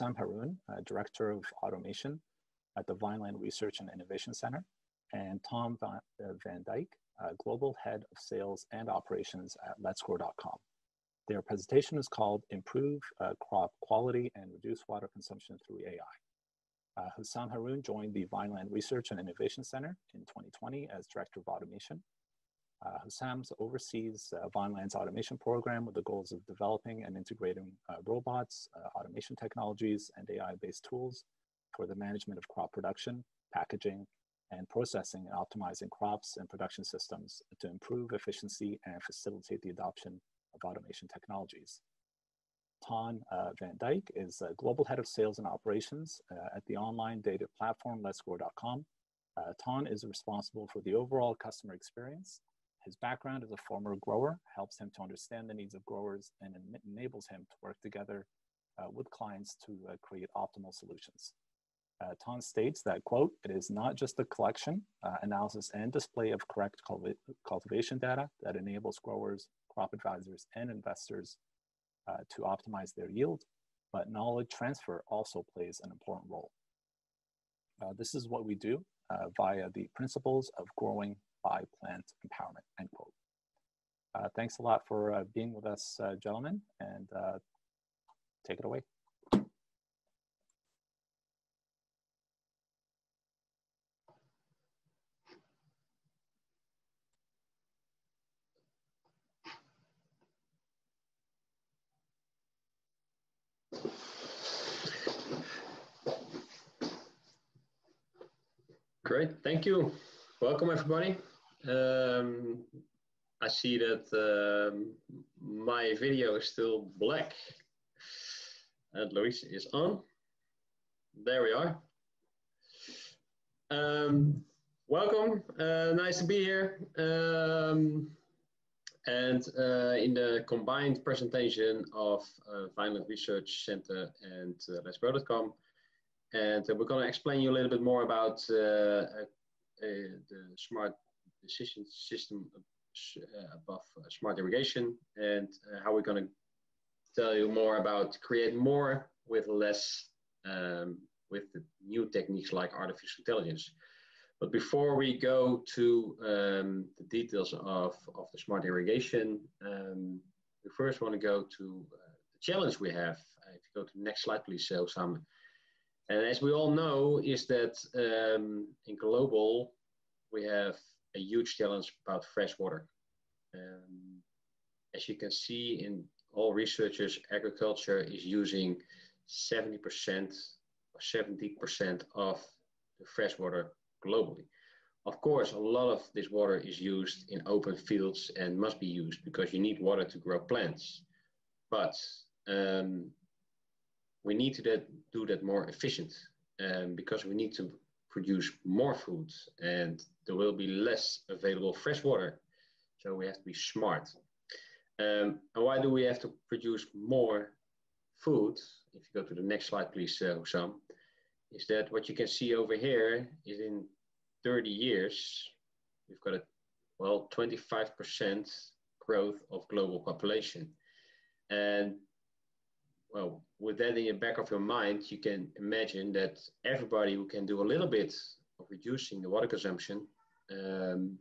Sam Haroon, uh, Director of Automation at the Vineland Research and Innovation Center, and Tom Van, uh, Van Dyke, uh, Global Head of Sales and Operations at Let'sGrow.com. Their presentation is called Improve uh, Crop Quality and Reduce Water Consumption Through AI. Uh, Hussam Haroon joined the Vineland Research and Innovation Center in 2020 as Director of Automation. Uh, oversees uh, Vineland's automation program with the goals of developing and integrating uh, robots, uh, automation technologies, and AI-based tools for the management of crop production, packaging, and processing and optimizing crops and production systems to improve efficiency and facilitate the adoption of automation technologies. Ton uh, Van Dyke is a global head of sales and operations uh, at the online data platform Let'sGrow.com. Uh, Ton is responsible for the overall customer experience. His background as a former grower helps him to understand the needs of growers and enables him to work together uh, with clients to uh, create optimal solutions. Uh, Ton states that, quote, it is not just the collection, uh, analysis, and display of correct cultivation data that enables growers, crop advisors, and investors uh, to optimize their yield, but knowledge transfer also plays an important role. Uh, this is what we do via the principles of growing by plant empowerment, end quote. Uh, thanks a lot for uh, being with us, uh, gentlemen, and take it away. Great, thank you. Welcome everybody. Um, I see that um, my video is still black and Luis is on. There we are. Um, welcome, uh, nice to be here. Um, and uh, in the combined presentation of uh, Vineland Research Center and uh, Let'sGrow.com, and uh, we're going to explain you a little bit more about uh, uh, the smart decision system above smart irrigation and how we're going to tell you more about create more with less um, with the new techniques like artificial intelligence. But before we go to um, the details of, of the smart irrigation, um, we first want to go to uh, the challenge we have. Uh, if you go to the next slide, please, so Sam. And as we all know, is that um, in global, we have a huge challenge about fresh water. Um, as you can see in all researchers, agriculture is using 70% or 70% of the fresh water globally. Of course, a lot of this water is used in open fields and must be used because you need water to grow plants. But um, we need to do that more efficient um, because we need to produce more food and there will be less available fresh water. So we have to be smart. Um, and why do we have to produce more food? If you go to the next slide, please, uh, Hussam, is that what you can see over here is in 30 years, we've got a, well, 25% growth of global population. And well, with that in the back of your mind, you can imagine that everybody who can do a little bit of reducing the water consumption um,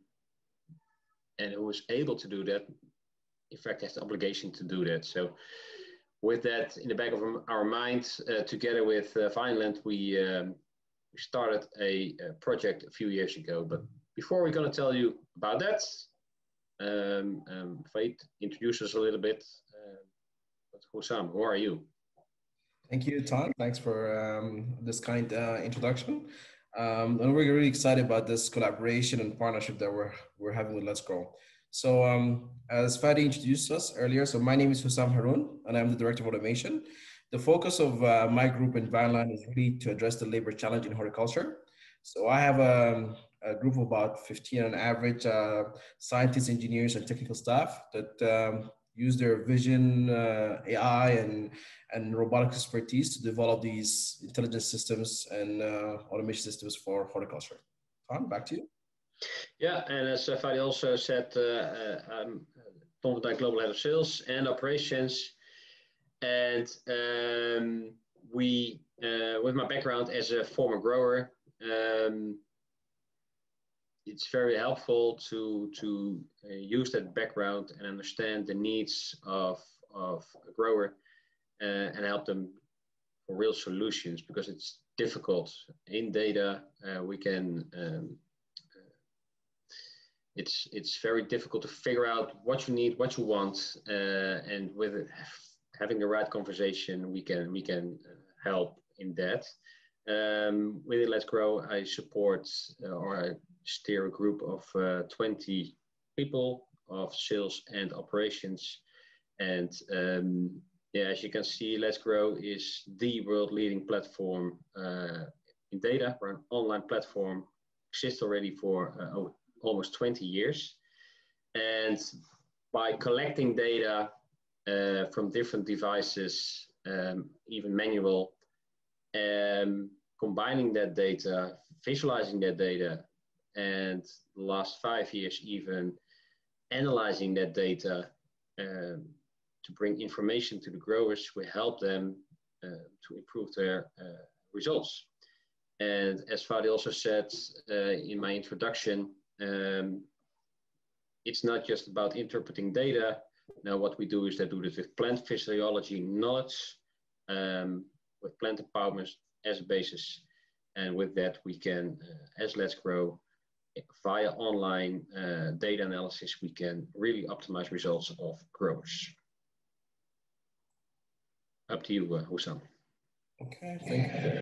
and who is able to do that, in fact, has the obligation to do that. So, with that in the back of our mind, uh, together with uh, Vineland, we, um, we started a, a, project a few years ago. But before we're going to tell you about that, um, um, Fadi, introduce us a little bit. Uh, Hussam, who are you? Thank you, Ton. Thanks for um, this kind uh, introduction. Um, and we're really excited about this collaboration and partnership that we're, we're having with Let's Grow. So um, as Fadi introduced us earlier, so my name is Hussam Haroon, and I'm the Director of Automation. The focus of uh, my group in Vineland is really to address the labor challenge in horticulture. So I have a, um, a group of about 15 on average uh, scientists, engineers, and technical staff that um, use their vision, uh, AI, and and robotic expertise to develop these intelligence systems and uh, automation systems for horticulture. Ton, back to you. Yeah, and as uh, Fadi also said, uh, uh, I'm Tom van Global Head of Sales and Operations. And um, we, uh, with my background as a former grower, um, it's very helpful to to uh, use that background and understand the needs of of a grower uh, and help them for real solutions because it's difficult in data. Uh, we can um, it's it's very difficult to figure out what you need, what you want, uh, and with it, having the right conversation, we can we can uh, help in that. Um, with it, Let's Grow, I support uh, or I steer a group of uh, 20 people of sales and operations, and um, yeah, as you can see, Let's Grow is the world leading platform uh, in data. We're an online platform, exists already for uh, almost 20 years. And by collecting data uh, from different devices, um, even manual, combining that data, visualizing that data, and the last five years even analyzing that data um, to bring information to the growers, will help them uh, to improve their uh, results. And as Fadi also said uh, in my introduction, um, it's not just about interpreting data. Now, what we do is that do this with plant physiology knowledge, um, with plant empowerment as a basis. And with that, we can, uh, as Let's Grow, via online uh, data analysis, we can really optimize results of growers. Up to you, uh, Hussam. Okay, thank you.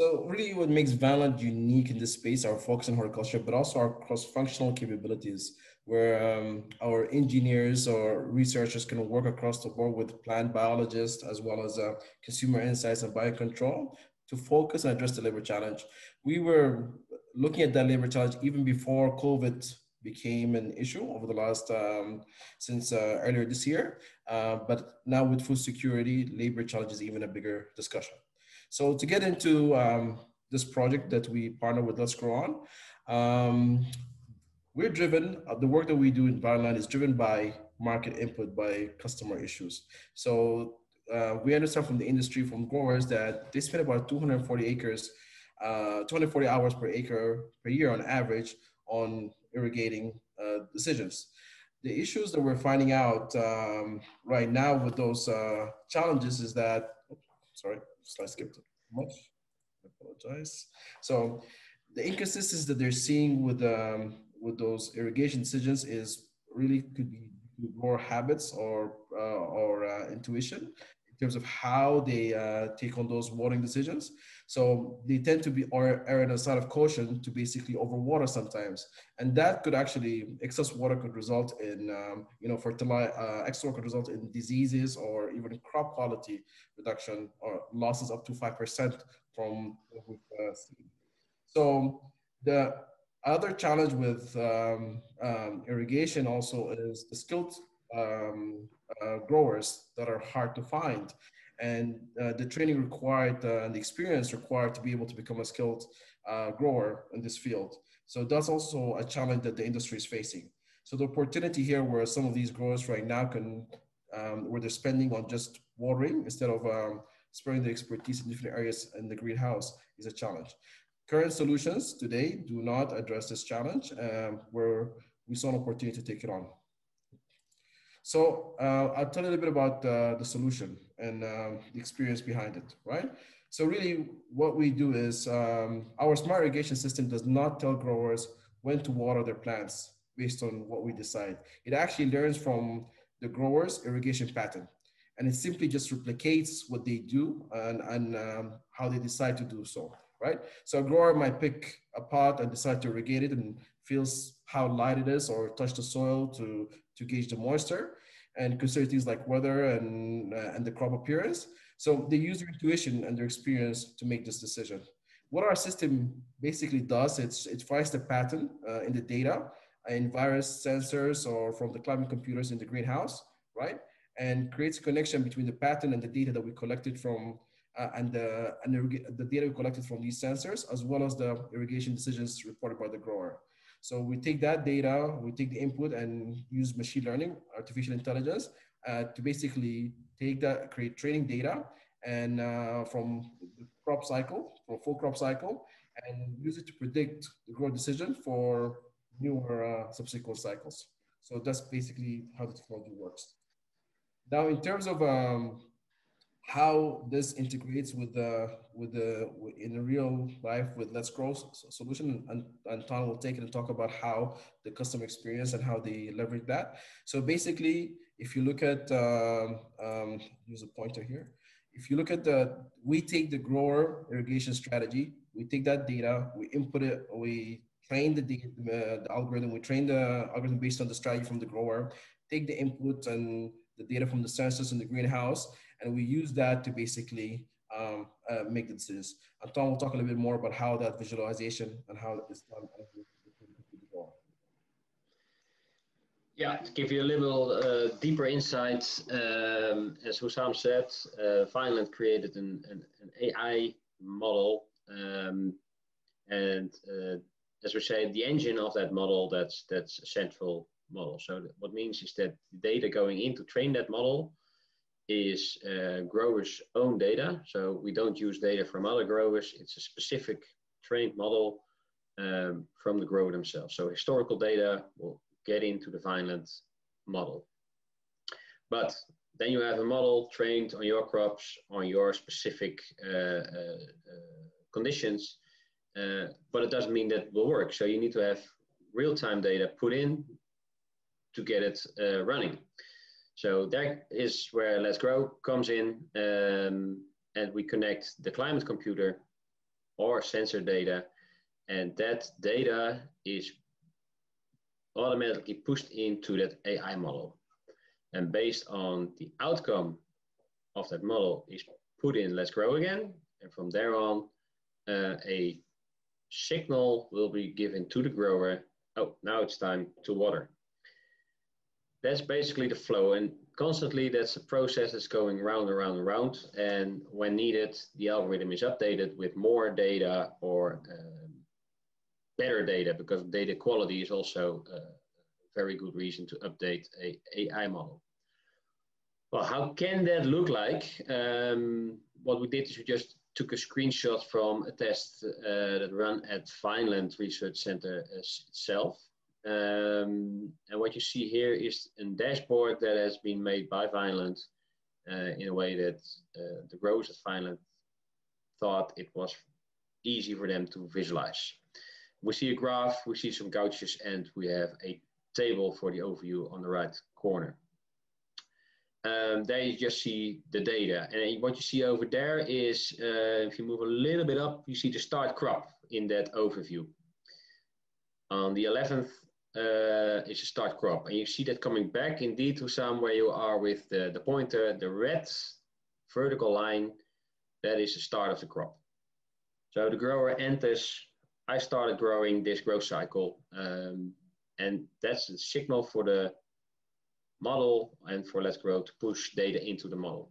So really what makes Vineland unique in this space, our focus on horticulture, but also our cross-functional capabilities, where um, our engineers or researchers can work across the board with plant biologists, as well as uh, consumer insights and biocontrol to focus and address the labor challenge. We were looking at that labor challenge even before COVID became an issue over the last, um, since uh, earlier this year. Uh, but now with food security, labor challenge is even a bigger discussion. So to get into um, this project that we partner with Let's Grow On, um, we're driven, uh, the work that we do in Vineland is driven by market input, by customer issues. So uh, we understand from the industry, from growers, that they spend about 240 acres, uh, 240 hours per acre per year on average on irrigating uh, decisions. The issues that we're finding out um, right now with those uh, challenges is that, sorry, I skipped much. I apologize. So the inconsistencies that they're seeing with um, with those irrigation decisions is really could be more habits or uh, or uh, intuition in terms of how they uh, take on those watering decisions. So they tend to be err on the side of caution to basically overwater sometimes, and that could actually excess water could result in um, you know fertilize uh, extra could result in diseases or even crop quality reduction or losses up to five percent from uh. So the other challenge with um, um, irrigation also is the skilled um, uh, growers that are hard to find and uh, the training required uh, and the experience required to be able to become a skilled uh, grower in this field. So that's also a challenge that the industry is facing. So the opportunity here where some of these growers right now can, um, where they're spending on just watering instead of um, spreading the expertise in different areas in the greenhouse is a challenge. Current solutions today do not address this challenge um, where we saw an opportunity to take it on. So uh, I'll tell you a little bit about uh, the solution and um, the experience behind it, right? So really what we do is um, our smart irrigation system does not tell growers when to water their plants based on what we decide. It actually learns from the grower's irrigation pattern and it simply just replicates what they do and, and um, how they decide to do so, right? So a grower might pick a pot and decide to irrigate it and feels how light it is or touch the soil to, to gauge the moisture and consider things like weather and, uh, and the crop appearance. So they use their intuition and their experience to make this decision. What our system basically does, it's, it finds the pattern uh, in the data in various sensors or from the climate computers in the greenhouse, right? And creates a connection between the pattern and the data that we collected from uh, and, the, and the, data we collected from these sensors, as well as the irrigation decisions reported by the grower. So we take that data, we take the input and use machine learning, artificial intelligence uh, to basically take that, create training data and uh, from the crop cycle, from full crop cycle, and use it to predict the growth decision for newer uh, subsequent cycles. So that's basically how the technology works. Now, in terms of um, how this integrates with the with the in the real life with Let's Grow solution, and, Tom will take it and talk about how the customer experience and how they leverage that. So basically, if you look at um, um, use a pointer here. If you look at the, we take the grower irrigation strategy, we take that data, we input it, we train the, uh, the algorithm, we train the algorithm based on the strategy from the grower, take the input and the data from the sensors in the greenhouse, and we use that to basically um, uh, make the decisions. And Tom will talk a little bit more about how that visualization and how it's done. Yeah, to give you a little uh, deeper insight, um, as Hussam said, uh, Vineland created an, an, an AI model. Um, and uh, as we say, the engine of that model, that's, that's a central model. So what means is that the data going in to train that model is uh, growers' own data. So we don't use data from other growers. It's a specific trained model um, from the grower themselves. So historical data will get into the Vineland model. But then you have a model trained on your crops, on your specific uh, uh, uh conditions, uh, but it doesn't mean that will work. So you need to have real-time data put in to get it uh, running. So that is where Let's Grow comes in, um, and we connect the climate computer or sensor data, and that data is automatically pushed into that AI model. And based on the outcome of that model is put in Let's Grow again, and from there on, uh, a signal will be given to the grower. Oh, now it's time to water that's basically the flow and constantly that's a process that's going round and round and round and when needed the algorithm is updated with more data or um, better data because data quality is also a very good reason to update a AI model. Well, how can that look like? Um, what we did is we just took a screenshot from a test uh, that ran at Vineland Research Center itself. Um, and what you see here is a dashboard that has been made by Vineland uh, in a way that uh, the growers at Vineland thought it was easy for them to visualize. We see a graph, we see some gauges, and we have a table for the overview on the right corner. Um, there you just see the data. And what you see over there is, uh, if you move a little bit up, you see the start crop in that overview. On the 11th uh, is a start crop. And you see that coming back indeed to some where you are with the, the pointer, the red vertical line, that is the start of the crop. So the grower enters, I started growing this growth cycle. Um, and that's the signal for the model and for Let's Grow to push data into the model.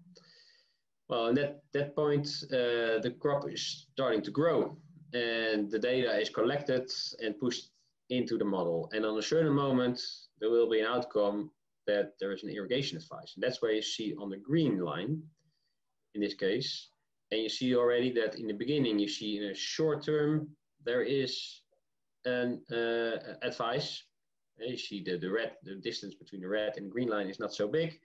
Well, at that, that point, uh, the crop is starting to grow and the data is collected and pushed into the model. And on a certain moment, there will be an outcome that there is an irrigation advice. And that's where you see on the green line, in this case, and you see already that in the beginning, you see in a short term, there is an uh, advice. You see the, the red, the distance between the red and green line is not so big.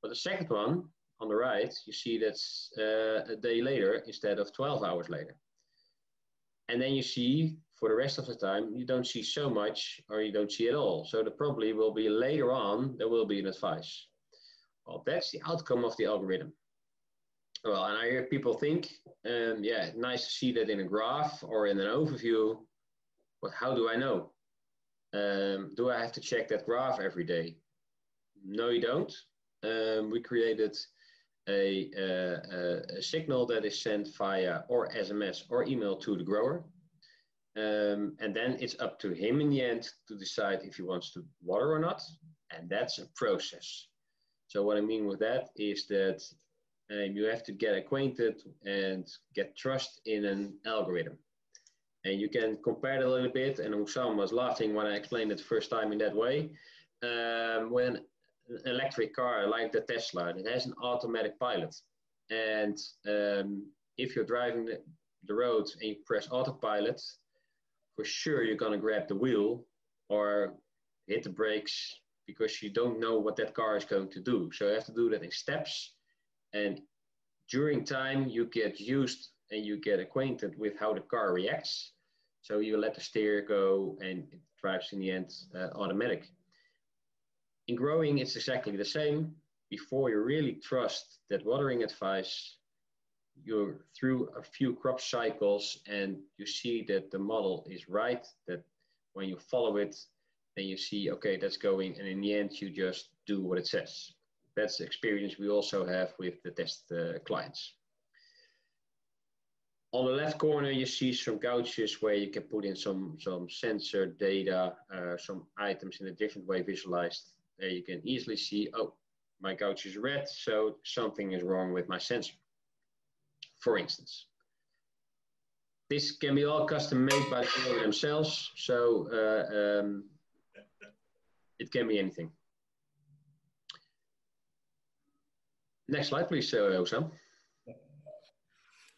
But the second one on the right, you see that's uh, a day later instead of 12 hours later. And then you see for the rest of the time, you don't see so much or you don't see at all. So there probably will be later on, there will be an advice. Well, that's the outcome of the algorithm. Well, and I hear people think, um, yeah, nice to see that in a graph or in an overview, but how do I know? Um, do I have to check that graph every day? No, you don't. Um, we created a, a, a signal that is sent via or SMS or email to the grower. Um, and then it's up to him in the end to decide if he wants to water or not. And that's a process. So what I mean with that is that um, you have to get acquainted and get trust in an algorithm. And you can compare it a little bit. And Hussam was laughing when I explained it the first time in that way. Um, when an electric car like the Tesla, it has an automatic pilot. And um, if you're driving the, the road and you press autopilot, for sure you're going to grab the wheel or hit the brakes because you don't know what that car is going to do. So you have to do that in steps. And during time, you get used and you get acquainted with how the car reacts. So you let the steer go and it drives in the end uh, automatic. In growing, it's exactly the same. Before you really trust that watering advice, you're through a few crop cycles and you see that the model is right, that when you follow it, then you see, okay, that's going, and in the end, you just do what it says. That's the experience we also have with the test uh, clients. On the left corner, you see some gauges where you can put in some, some sensor data, uh, some items in a different way visualized. There you can easily see, oh, my gauge is red, so something is wrong with my sensor, for instance. This can be all custom made by the themselves, so uh, um, it can be anything. Next slide, please, uh.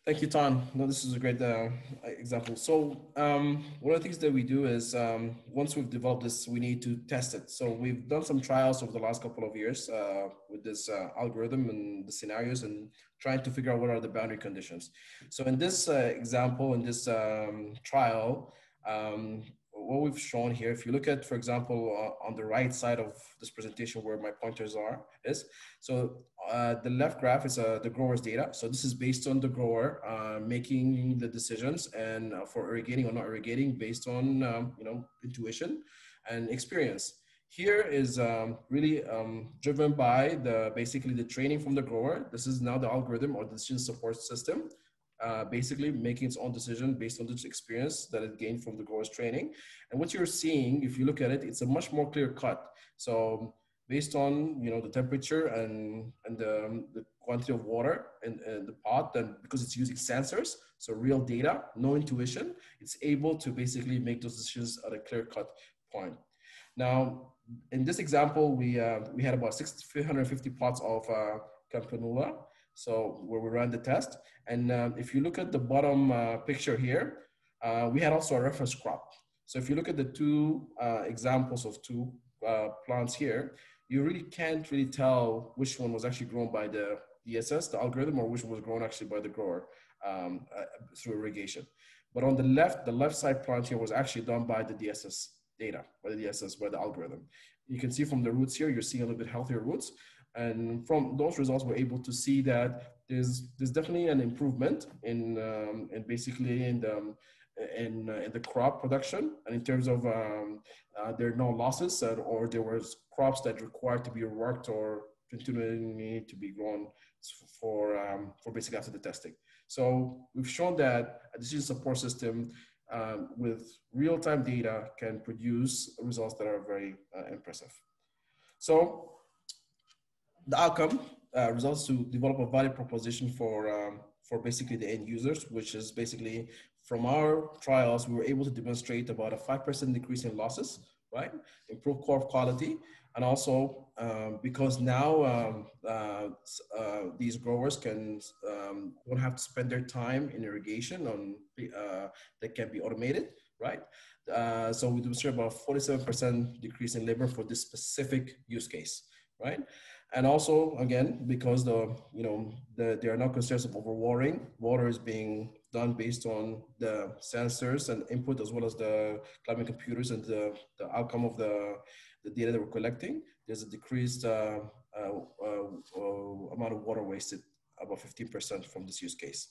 Thank you, Ton. No, this is a great uh, example. So um, one of the things that we do is um, once we've developed this, we need to test it. So we've done some trials over the last couple of years uh, with this uh, algorithm and the scenarios and trying to figure out what are the boundary conditions. So in this uh, example, in this um, trial, um, what we've shown here, if you look at, for example, uh, on the right side of this presentation where my pointers are, is, so uh, the left graph is uh, the grower's data. So this is based on the grower uh, making the decisions and uh, for irrigating or not irrigating based on, um, you know, intuition and experience. Here is um, really um, driven by the basically the training from the grower. This is now the algorithm or the decision support system uh, basically making its own decision based on this experience that it gained from the grower's training. And what you're seeing, if you look at it, it's a much more clear cut. So based on you know the temperature and and the, um, the quantity of water in, in, the pot, and because it's using sensors, so real data, no intuition, it's able to basically make those decisions at a clear cut point. Now, in this example, we uh, we had about 650 pots of uh, Campanula, so where we ran the test. And um, if you look at the bottom uh, picture here, uh, we had also a reference crop. So if you look at the two uh, examples of two uh, plants here, you really can't really tell which one was actually grown by the DSS, the algorithm, or which one was grown actually by the grower um, uh, through irrigation. But on the left, the left side plant here was actually done by the DSS data, by the DSS, by the algorithm. You can see from the roots here, you're seeing a little bit healthier roots. And from those results, we're able to see that there's there's definitely an improvement in um, in basically in the um, in, uh, in, the crop production and in terms of um, uh, there are no losses or there was crops that required to be worked or continuing to be grown for um, for basically after the testing. So we've shown that a decision support system um, with real-time data can produce results that are very uh, impressive. So the outcome uh, results to develop a value proposition for um, for basically the end users, which is basically from our trials, we were able to demonstrate about a 5% decrease in losses, right? Improve crop quality. And also um, because now um, uh, uh, these growers can um, don't have to spend their time in irrigation on uh, that can be automated, right? Uh, so we demonstrate about 47% decrease in labor for this specific use case, right? And also again because the you know the, there are not concerns of overwatering water is being done based on the sensors and input as well as the climate computers and the, the outcome of the, the data that we're collecting there's a decreased uh, uh, uh, uh amount of water wasted about 15% from this use case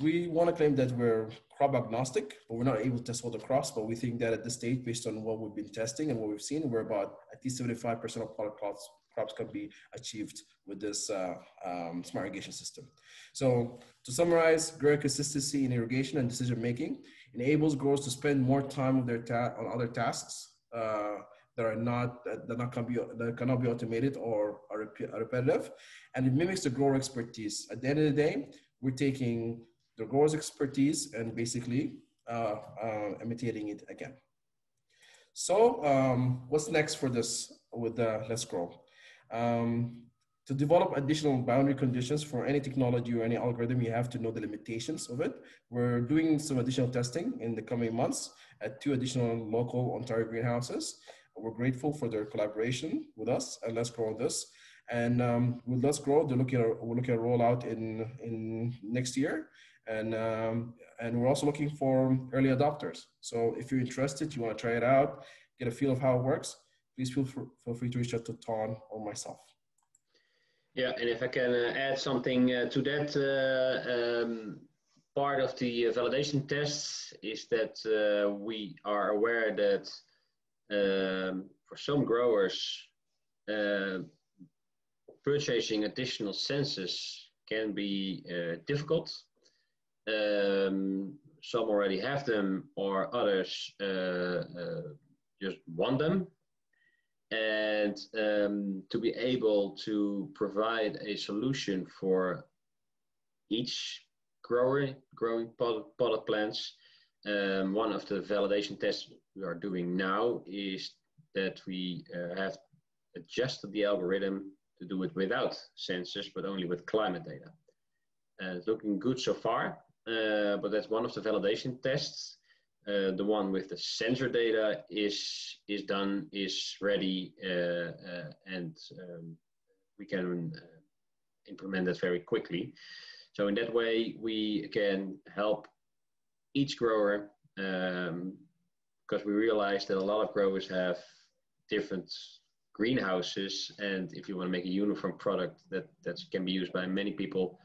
we want to claim that we're crop agnostic, but we're not able to test all the crops. But we think that at this stage, based on what we've been testing and what we've seen, we're about at least 75% of product crops crops can be achieved with this uh, um, smart irrigation system. So to summarize, greater consistency in irrigation and decision making enables growers to spend more time on their on other tasks uh, that are not that, not can be that cannot be automated or are repetitive, and it mimics the grower expertise. At the end of the day, we're taking the grower's expertise and basically uh, uh, imitating it again. So um, what's next for this with the Let's Grow? Um, to develop additional boundary conditions for any technology or any algorithm, you have to know the limitations of it. We're doing some additional testing in the coming months at two additional local Ontario greenhouses. We're grateful for their collaboration with us and Let's Grow this. And um, with Let's Grow, they're looking at, we're looking at rollout in, in next year. And, um, and we're also looking for early adopters. So if you're interested, you want to try it out, get a feel of how it works, please feel, for, feel free to reach out to Tom or myself. Yeah, and if I can uh, add something uh, to that, uh, um, part of the uh, validation tests is that uh, we are aware that um, for some growers, uh, purchasing additional sensors can be difficult. Um, some already have them, or others just want them and um, to be able to provide a solution for each grower growing potted plants. Um, one of the validation tests we are doing now is that we uh, have adjusted the algorithm to do it without sensors, but only with climate data. And it's looking good so far, uh, but that's one of the validation tests. Uh, the one with the sensor data is is done, is ready, uh, uh, and um, we can implement that very quickly. So in that way, we can help each grower um, because we realize that a lot of growers have different greenhouses, and if you want to make a uniform product that that can be used by many people,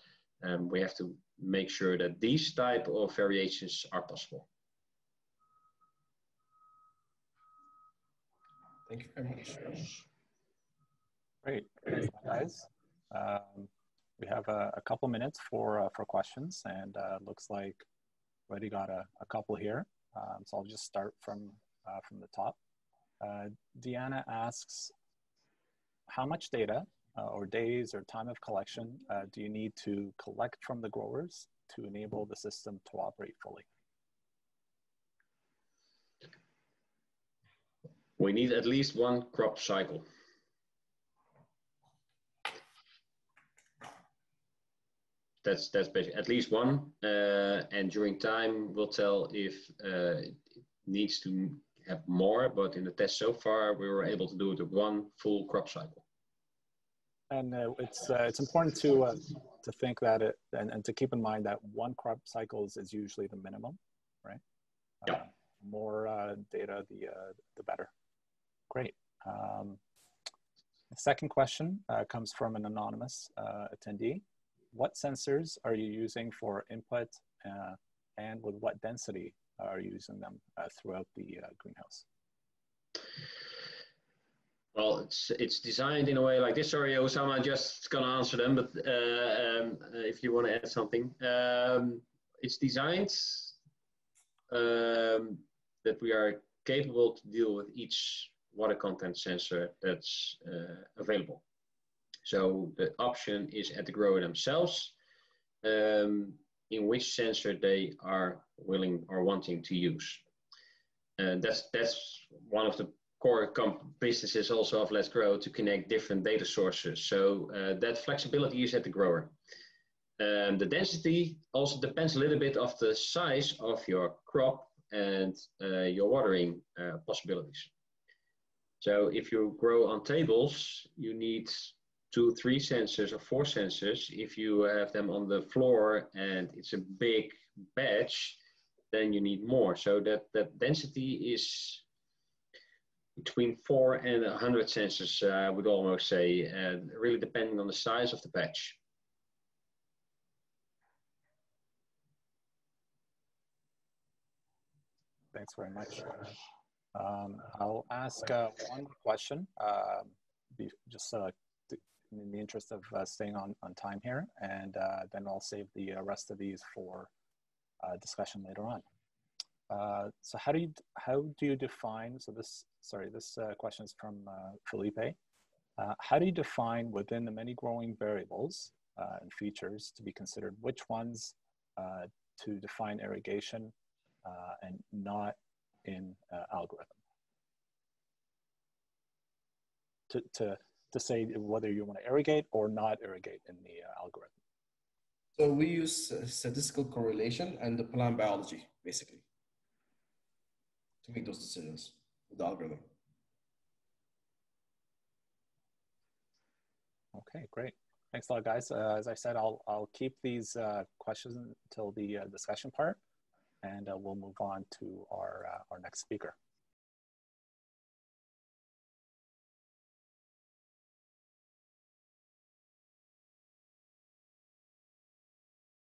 um, we have to make sure that these type of variations are possible. Thank you very much. Great, thanks, guys. Um, we have a, a, couple minutes for uh, for questions, and uh, looks like we already got a, a couple here. Um, so I'll just start from uh, from the top. Uh, Deanna asks, how much data uh, or days or time of collection uh, do you need to collect from the growers to enable the system to operate fully? We need at least one crop cycle. That's that's basically at least one, uh, and during time we'll tell if uh, it needs to have more. But in the test so far, we were able to do it with one full crop cycle. And uh, it's uh, it's important to uh, to think that it and, and to keep in mind that one crop cycle is, is usually the minimum, right? Yeah. Uh, more data, the the better. Great. Um, the second question uh, comes from an anonymous uh, attendee. What sensors are you using for input uh, and with what density are you using them uh, throughout the uh, greenhouse? Well, it's it's designed in a way like this. Sorry, Osama, I'm just gonna answer them, but uh, um, if you want to add something, um, it's designed um, that we are capable to deal with each water content sensor that's uh, available. So the option is at the grower themselves um, in which sensor they are willing or wanting to use. And that's, that's one of the core businesses also of Let's Grow to connect different data sources. So uh, that flexibility is at the grower. Um, the density also depends a little bit of the size of your crop and uh, your watering uh, possibilities. So if you grow on tables, you need two, three sensors or four sensors. If you have them on the floor and it's a big batch, then you need more. So that, that density is between four and a 100 sensors, uh, I would almost say, really depending on the size of the batch. Thanks very much. Um, I'll ask uh, one question, uh, just uh, in the interest of uh, staying on, on time here, and uh, then I'll save the uh, rest of these for discussion later on. so how do you how do you define? So this sorry, this question is from Felipe. how do you define within the many growing variables and features to be considered which ones to define irrigation and not in uh, algorithm. To, to, to say whether you want to irrigate or not irrigate in the uh, algorithm. So we use statistical correlation and the plant biology, basically, to make those decisions with the algorithm. Okay, great. Thanks a lot, guys. Uh, as I said, I'll, I'll keep these uh, questions until the uh, discussion part, and uh, we'll move on to our, uh, our next speaker.